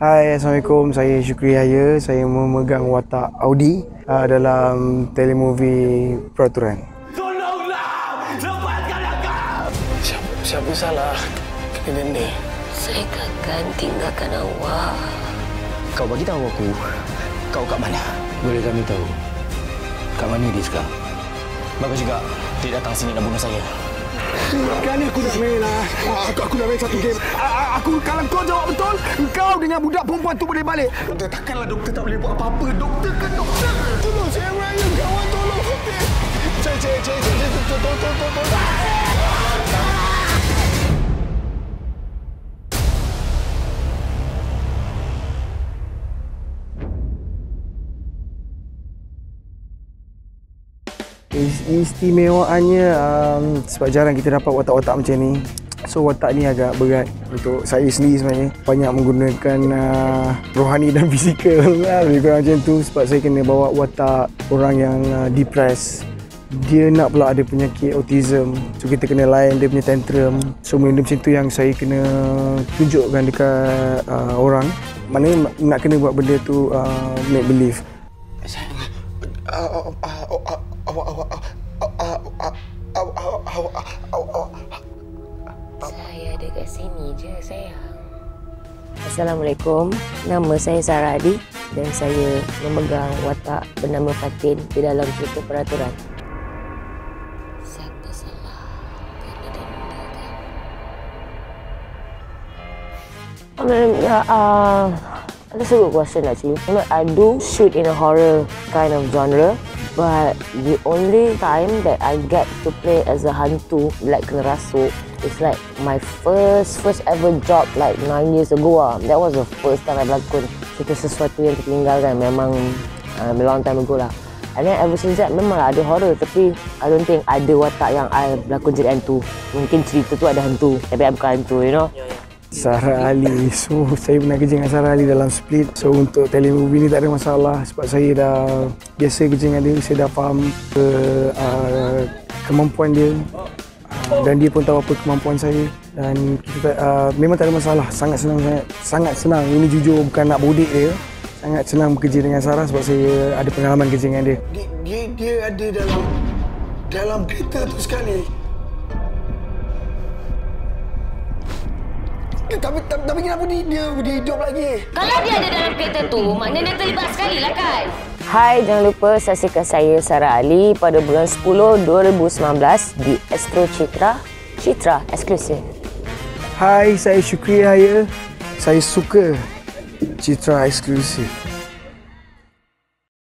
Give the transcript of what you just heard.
Hai, Assalamualaikum. Saya Syukri Yahya. Saya memegang watak Audi uh, dalam telemovie Peraturan. Tolonglah! Lepaskan aku! Siapa, siapa salah kena denda? Saya takkan tinggalkan awak. Kau bagi tahu aku, kau kat mana? Boleh kami tahu? Kat mana dia sekarang? Bagus juga, dia datang sini nak bunuh saya. Kan aku dah main lah. Aku, aku dah main satu game. Aku kalau kau jawab betul, budak perempuan tu boleh balik. Doktor, takkanlah doktor tak boleh buat apa-apa. Doktor kan doktor. Tolong saya raya kawan tolong. Cik, cik, cik, cik, cik, tolong, tolong, tolong, tolong. Is- Istimewaannya um, sebab jarang kita dapat watak-watak macam ni. So watak ni agak berat untuk saya sendiri sebenarnya. Banyak menggunakan uh, rohani dan fizikal lah lebih kurang macam tu sebab saya kena bawa watak orang yang uh, depressed. Dia nak pula ada penyakit autism. So kita kena layan dia punya tantrum. So benda macam tu yang saya kena tunjukkan dekat uh, orang. Mana nak kena buat benda tu uh, make believe. Saya ada kat sini je, sayang. Assalamualaikum. Nama saya Sarah Adi dan saya memegang watak bernama Fatin di dalam cerita peraturan. Siapa salah kena denda kan? I mean, yeah, uh, that's a good question actually. You know, I do shoot in a horror kind of genre, but the only time that I get to play as a hantu, like kena rasuk, it's like my first first ever job like nine years ago ah. That was the first time I berlakon cerita sesuatu yang tertinggalkan. Memang uh, a long time ago lah. And then ever since that memang ada horror tapi I don't think ada watak yang I berlakon jadi hantu. Mungkin cerita tu ada hantu tapi I bukan hantu, you know. Sarah Ali. So saya pernah kerja dengan Sarah Ali dalam Split. So untuk telemovie ni tak ada masalah sebab saya dah biasa kerja dengan dia. Saya dah faham ke, uh, kemampuan dia uh, dan dia pun tahu apa kemampuan saya dan kita uh, memang tak ada masalah. Sangat senang sangat, sangat senang. Ini jujur bukan nak bodek dia. Sangat senang bekerja dengan Sarah sebab saya ada pengalaman kerja dengan dia. Dia, dia, dia ada dalam dalam kereta tu sekali. Tapi, tapi, tapi kenapa dia, dia, dia hidup lagi? Kalau dia ada dalam kereta tu, maknanya dia terlibat sekali lah kan? Hai, jangan lupa saksikan saya Sarah Ali pada bulan 10 2019 di Astro Citra. Citra eksklusif. Hai, saya Syukri Yahya. Saya suka Citra Eksklusif.